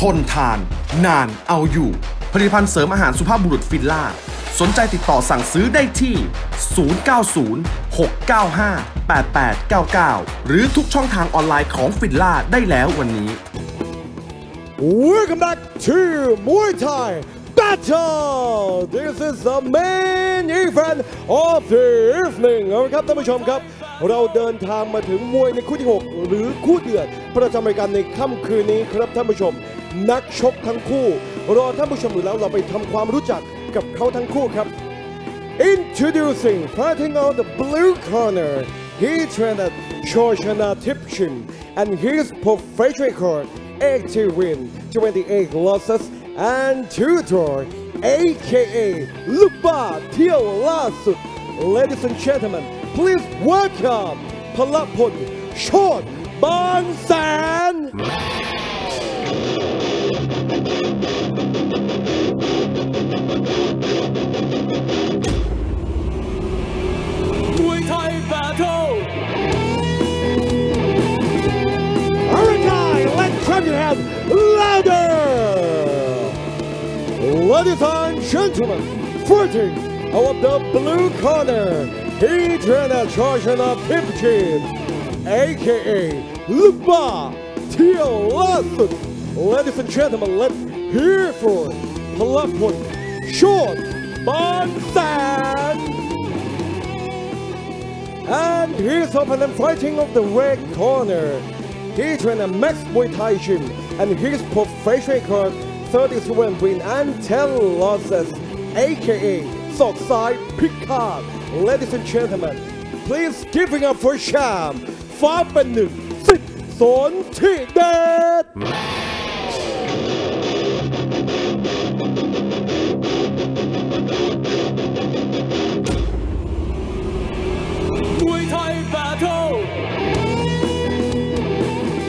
ทนทาน นานเอาอยู่ ผลิตภัณฑ์เสริมอาหารสุภาพบุรุษฟิลล่า สนใจติดต่อสั่งซื้อได้ที่ 090-695-8899 หรือทุกช่องทางออนไลน์ของฟิลล่าได้แล้ววันนี้ Welcome back to Muay Thai Battle. This is the main event of the evening ครับท่านผู้ชมครับเราเดินทางมาถึงมวยในคู่ที่ 6 หรือคู่เดือดประจำรายการในค่ำคืนนี้ครับท่านผู้ชม นักชกทั้งคู่ รอท่านผู้ชมอยู่แล้วเราไปทำความรู้จักกับเขาทั้งคู่ครับ Introducing fighting out the blue corner, he trained at Shoshana Tipchin and his professional record 80 Win 28 losses and 2 Draw aka Lupa Tio Lasu Ladies and gentlemen, please welcome Palapun Short Bangsan. มวยไทยแบทเทิล Alright, let's clap your hands louder! Ladies and gentlemen, fighting out of the blue corner, he trained at Georgiana Pipchin, aka Lupa Tio. Ladies and gentlemen, let's hear for Palapun Short Bansan. And here's opponent fighting of the red corner. He trained at Max Muay Thai Gym and his professional record 37 wins and 10 losses, aka Sockside Picard. Ladies and gentlemen, please giving up for Sham, Fabanu, Sit, Son, Tidet. มวยไทยแบทเทิล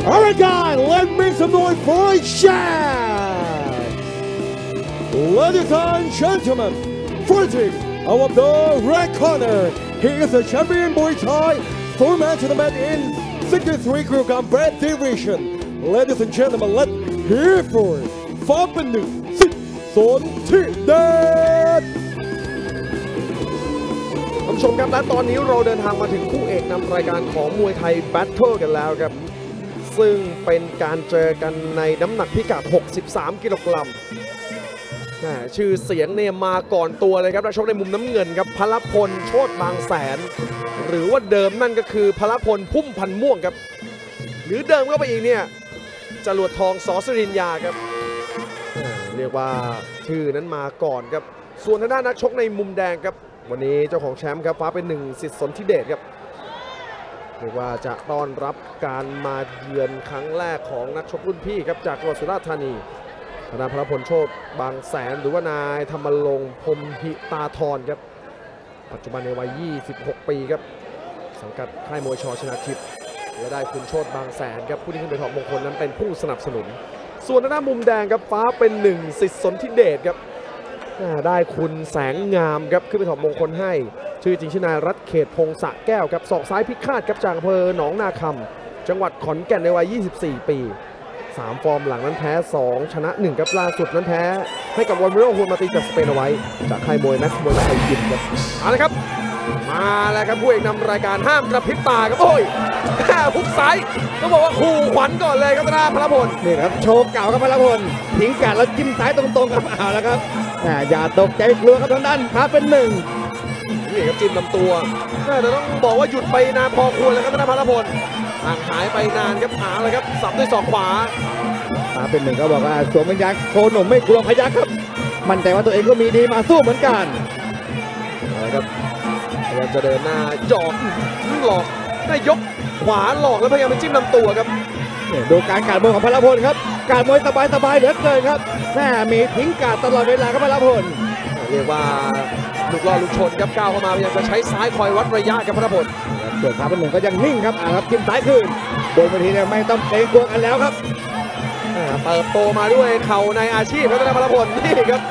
Alright, guys, let me some noise for Sham! Ladies and gentlemen, fighting out of the red corner, he is a champion Muay Thai, four-man tournament in 63 kilogram bread division. Ladies and gentlemen, let's hear for Fabanu Sit Son Tidet! ท่านผู้ชมครับและตอนนี้เราเดินทางมาถึงคู่เอกนำรายการของมวยไทยแบทเทิลกันแล้วครับ ซึ่งเป็นการเจอกันในน้ำหนักพิกัด 63 กิโลกรัมชื่อเสียงเนี่ยมาก่อนตัวเลยครับนักชกในมุมน้ำเงินครับพลพลโชตบางแสน หรือว่าเดิมนั่นก็คือพลพลพุ่มพันม่วงครับ หรือเดิมก็ไปอีกเนี่ยจรวดทองสอสุรินยาครับ เรียกว่าชื่อนั้นมาก่อนครับ ส่วนทางด้านนักชกในมุมแดงครับ วันนี้เจ้าของแชมป์ครับฟ้าเป็นหนึ่งสิทธิ์สนธิเดชครับเรียกว่าจะต้อนรับการมาเยือนครั้งแรกของนักชกรุ่นพี่ครับจากจังหวัดสุราษฎร์ธานีธนาพลพลโชตบางแสนหรือว่านายธรรมลงพรมหิตาธรครับ ปัจจุบันในวัย 26 ปีครับ สังกัดค่ายมวยชอชนะทิพย์และได้คุณโชตบางแสนครับผู้ที่ขึ้นไปถอดมงคลนั้นเป็นผู้สนับสนุน ส่วนทางด้ามุมแดงครับฟ้าเป็นหนึ่งสิทธิ์สนธิเดชครับได้คุณแสงงามครับขึ้นไปถอดมงคลให้ ชื่อจริงชื่อนายรัตเขตพงษะแก้วครับศอกซ้ายพิฆาตครับจากอำเภอหนองนาคำจังหวัดขอนแก่นในวัย 24 ปี 3 ฟอร์มหลังนั้นแพ้ 2 ชนะ 1 ครับล่าสุดนั้นแพ้ ให้กับวันเมโรฮุนมาตีจากสเปนเอาไว้ จากค่ายมวยแม็กซ์มวยไทยยิมครับเอาละครับ มาแล้วครับผู้เอกนำรายการห้ามกระพริบตาครับโอ้ยพุกซ้ายต้องบอกว่าขู่ขวัญก่อนเลยครับธนาพลพลนี่ครับโชว์เก่าครับพลพลทิ้งกัดแล้วจิ้มซ้ายตรงๆครับเอาแล้วครับแหม่อย่าตกใจกลัวครับทางด้านพาเป็นหนึ่งนี่ครับจิ้มลำตัวน่าจะต้องบอกว่าหยุดไปนานพอควรแล้วครับธนาพลพลห่างหายไปนานครับหาเลยครับสับด้วยศอกขวาพาเป็นหนึ่งก็บอกว่าสวมวิญญาณโคหนุ่มไม่กลัวพยักครับ มั่นใจว่าตัวเองก็มีดีมาสู้เหมือนกันเอาละครับพ ยายามจะเดินหน้าหยอกหลอกได้ยกขวาหลอกแล้วพยายามไปจิ้มลำตัวครับนี่ดูการการมวยของพลพลครับ การมวยสบายๆเหลือเกินครับแม่มีทิ้งการดตลอดเวลาครับพลพลเรียกว่าลูกล่อลูกชนครับก้าวเข้ามาพยายามจะใช้ซ้ายคอยวัดระยะครับพระพลส่วนพาเป็นหนึ่งก็ยังนิ่งครับอ่าครับจิ้มซ้ายคืนบนเวทีเนี่ยไม่ต้องเกรงกลัวกันแล้วครับอ่าเติบโตมาด้วยเข่าในอาชีพครับธนาพลพลนี่ครับ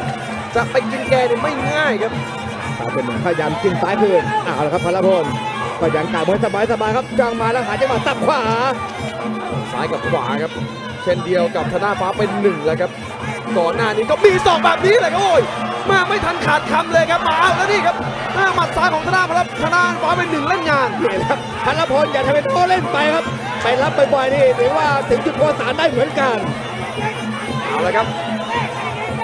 จะไปกินแกเนี่ยไม่ง่ายครับ พาเป็นหนึ่งพยายามจิ้มซ้ายคืนเอาละครับพลพลก็ยังการมวยสบายๆครับจ้องมาแล้วหาจังหวะตับขวา ซ้ายกับขวาครับ เช่นเดียวกับธนาฟ้าเป็นหนึ่งแล้วครับก่อนหน้านี้ก็มีศอกแบบนี้เลยครับโอ้ยมาไม่ทันขาดคำเลยครับมาเอาแล้วนี่ครับหน้าหมัดซ้ายของธนาครับธนาฟ้าเป็นหนึ่งเล่นงานนี่แหละครับพลพลอย่าทำเป็นโต้เล่นไปครับ ไปรับบ่อยๆนี่ถือว่าถึงจุดโทษสารได้เหมือนกันเอาละครับ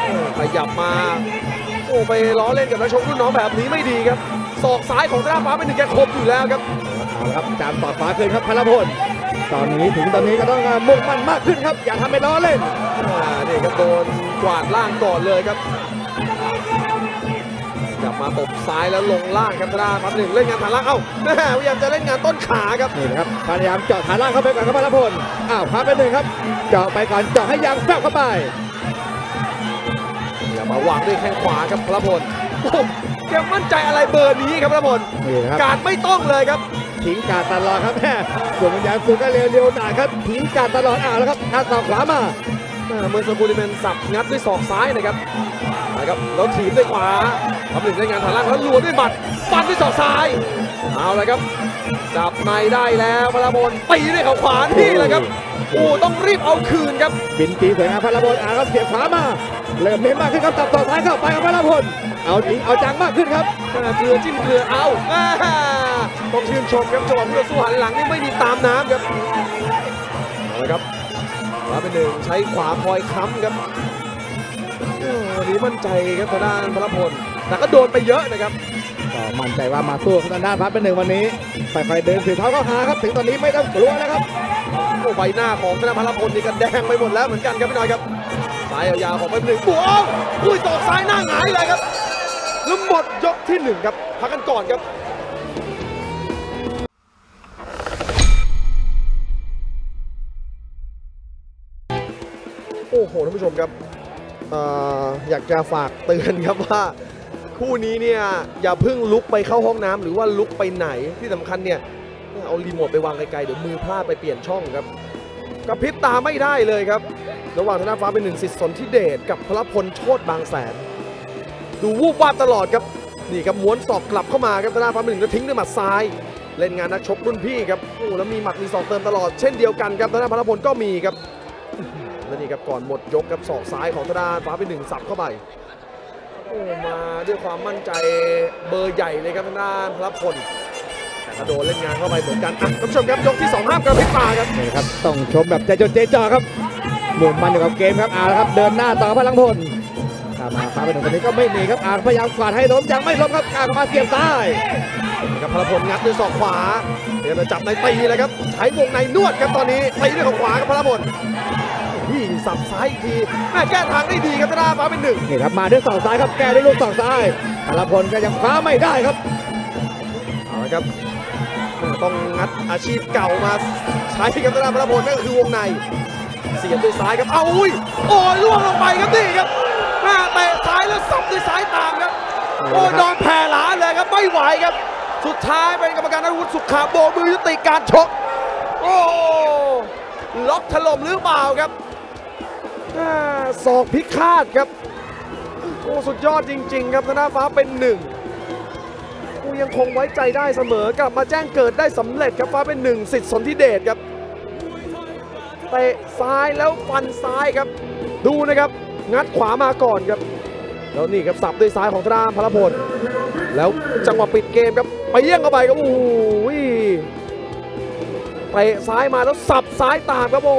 โอ้ขยับมาโอ้ไปล้อเล่นกับนักชกรุ่นน้องแบบนี้ไม่ดีครับศอกซ้ายของธนาฟ้าเป็นหนึ่งแกครบอยู่แล้วครับเอาละครับจานต่อฟ้าคืนครับพลพลตอนนี้ถึงตอนนี้ก็ต้องมุ่งมั่นมากขึ้นครับ อย่าทำเป็นล้อเล่นอ่านี่ครับโดนกวาดล่างก่อนเลยครับกลับมาตบซ้ายแล้วลงล่างครับธนาฟ้าเป็นหนึ่งเล่นงานฐานล่างเอ้าแม่พยายามจะเล่นงานต้นขาครับนี่นะครับพยายามเจาะฐานล่างเข้าไปก่อนครับพลพลอ้าวพาไปหนึ่งครับ เจาะไปก่อนเจาะให้ยางแฟบเข้าไปอย่า มาวางด้วยแข้งขวาครับพระพลโอ้โหแกมั่นใจอะไรเบอร์นี้ครับพระพลนี่นะครับ การไม่ต้องเลยครับ ทิ้งการตลอดครับแม่ส่วนวิญญาณสุดก็เร็วเร็วหนาครับทิ้งการตลอดอ้าวแล้วครับทางสองขวามา อ่าเมื่อสักครู่นี้เป็นสับงัดด้วยศอกซ้ายนะครับนะครับแล้วถีบด้วยขวาทำหนึ่งได้งานฐานล่างแล้วลวนด้วยหมัดฟันด้วยศอกซ้ายเอาละครับ จับในได้แล้วพระพลตีด้วยเข่าขวานี่แหละครับโอ้ต้องรีบเอาคืนครับบินตีสวยงามพลพลอ่าครับเสียบขวามาเริ่มเน้นมากขึ้นครับตับต่อท้ายเข้าไปครับพลพลเอาจริงเอาจังมากขึ้นครับอ่าเกลือจิ้มเกลือเอาอ่าต้องชื่นชมครับจังหวะผู้ต่อสู้หันหลังนี่ไม่มีตามน้ำครับเอาละครับขวาเป็นหนึ่งใช้ขวาคอยค้ำครับเออ วันนี้มั่นใจครับทางด้านพระพลแต่ก็โดนไปเยอะนะครับก็มั่นใจว่ามาสู้ทางด้านพัดเป็นหนึ่งวันนี้ค่อยๆเดินถือเท้าเข้าหาครับถึงตอนนี้ไม่ต้องกลัวแล้วครับโอ้ใบหน้าของธนพลพลนี่ก็แดงไปหมดแล้วเหมือนกันครับพี่น้อยครับซ้ายยาวๆของเป็นหนึ่งบวกอุ้ยตอกซ้ายหน้าหงายเลยครับแล้วหมดยกที่หนึ่งครับพักกันก่อนครับโอ้โหท่านผู้ชมครับเออยากจะฝากเตือนครับว่า คู่นี้เนี่ยอย่าเพิ่งลุกไปเข้าห้องน้ำหรือว่าลุกไปไหนที่สำคัญเนี่ยเอารีโมทไปวางไกลๆเดี๋ยวมือพลาดไปเปลี่ยนช่องครับกระพริบตาไม่ได้เลยครับ ระหว่างธนาฟ้าเป็นหนึ่งสิทธิ์สนธิเดชกับพลพลโชตบางแสน ดูวูบวาบตลอดครับนี่ครับม้วนศอกกลับเข้ามาครับธนาฟ้าเป็นหนึ่งแล้วทิ้งด้วยหมัดซ้าย เล่นงานนักชกรุ่นพี่ครับโอ้แล้วมีหมัดมีศอกเติมตลอดเช่นเดียวกันครับธนาพลพลก็มีครับ แล้วนี่ครับก่อนหมดยกครับศอกซ้ายของธนาฟ้าเป็นหนึ่งสับเข้าไปโอ้มาด้วยความมั่นใจเบอร์ใหญ่เลยครับทางด้านพลพลแต่ก็โดนเล่นงานเข้าไปเหมือนกันอะท่านผู้ชมครับยกที่สองห้ามกระพริบตาครับนี่ครับต้องชมแบบใจจดใจจ่อครับมุ่งมันอยู่กับเกมครับเอาละครับเดินหน้าต่อพลังพลถ้ามาฟ้าเป็นหนึ่งคนนี้ก็ไม่หนีครับอาพยายามกวาดให้ล้มยังไม่ล้มครับอาเข้ามาเสียบซ้ายนะครับพลพลงัดด้วยศอกขวาเดี๋ยวจะจับในตีเลยครับใช้วงในนวดครับตอนนี้ตีด้วยของขวาครับพลพล พี่สับซ้ายอีกทีแม่แก้ทางได้ดีครับธนาฟ้าเป็นหนึ่งนี่ครับมาด้วยศอกซ้ายครับแก้ด้วยลูกศอกซ้ายพลพลก็ยังคว้าไม่ได้ครับเอาละครับต้องงัดอาชีพเก่ามาใช้กับธนาพลพลนั่นก็คือวงใน เสียบด้วยซ้ายครับเอาอุ้ยโอ้ยล่วงลงไปครับนี่ครับแม่เตะซ้ายแล้วสับด้วยซ้ายตามครับโอ้ยนอนแผ่หลาเลยครับไม่ไหวครับ สุดท้ายเป็นกรรมการนัทวุฒิสุขาโบกมือยุติการชกโอ้ล็อกถล่มหรือเปล่าครับอ่า ศอกพิฆาตครับโอ้สุดยอดจริง ๆ ครับธนาฟ้าเป็นหนึ่งกูยังคงไว้ใจได้เสมอกลับมาแจ้งเกิดได้สำเร็จครับฟ้าเป็นหนึ่งสิทธิ์สนธิเดชครับเตะซ้ายแล้วฟันซ้ายครับ ดูนะครับ งัดขวามาก่อนครับ แล้วนี่ครับสับด้วยซ้ายของธนาพลพลแล้วจังหวะปิดเกมครับไปเยี่ยงเข้าไปครับโอ้โหเตะซ้ายมาแล้วสับซ้ายตามครับโอ้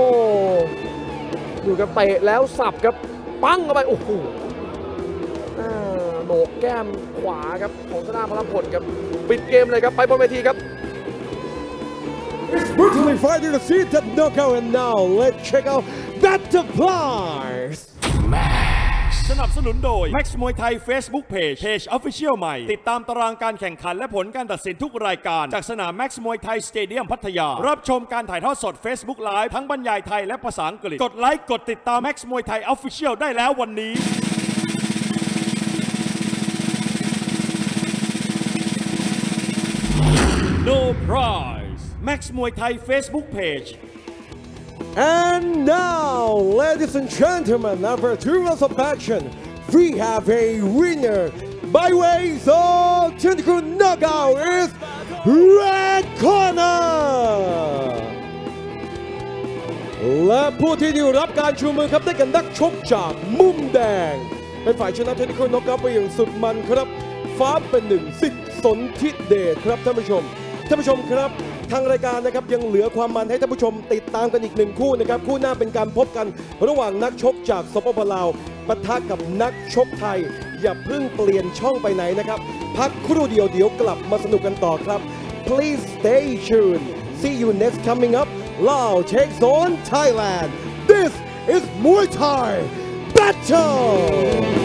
ดูครับเตะแล้วสับครับปั้งเข้าไปโอ้โหอ่าโหนกแก้มขวาครับของธนาพลพลครับปิดเกมเลยครับไปบนเวทีครับ It's brutally fighting to see that knockout and now let's check out Butterflies สนับสนุนโดย Max มวยไทย Facebook Page Page Official ใหม่ ติดตามตารางการแข่งขันและผลการตัดสินทุกรายการ จากสนาม Max มวยไทยสเตเดียมพัทยา รับชมการถ่ายทอดสด Facebook Live ทั้งบรรยายไทยและภาษาอังกฤษ กดไลค์ กดติดตาม Max มวยไทย Official ได้แล้ววันนี้ No prize Max มวยไทย Facebook Page And now, ladies and gentlemen, after two rounds of action, we have a winner by way of technical knockout is Red Corner. และผู้ที่ได้รับการชูมือครับได้กันนักชกจากมุมแดง เป็นฝ่ายชนะเทคนิคน็อกเอาไปอย่างสุดมันครับ ฟ้าเป็นหนึ่งสิทธิ์สนทิเดชครับท่านผู้ชมท่านผู้ชมครับ ทางรายการนะครับยังเหลือความมันให้ท่านผู้ชมติดตามกันอีกหนึ่งคู่นะครับคู่หน้าเป็นการพบกันระหว่างนักชกจากสปปลาวปะทะกับนักชกไทย อย่าเพิ่งเปลี่ยนช่องไปไหนนะครับ พักครู่เดียวเดี๋ยวกลับมาสนุกกันต่อครับ please stay tuned see you next coming up Lao takes on Thailand this is Muay Thai battle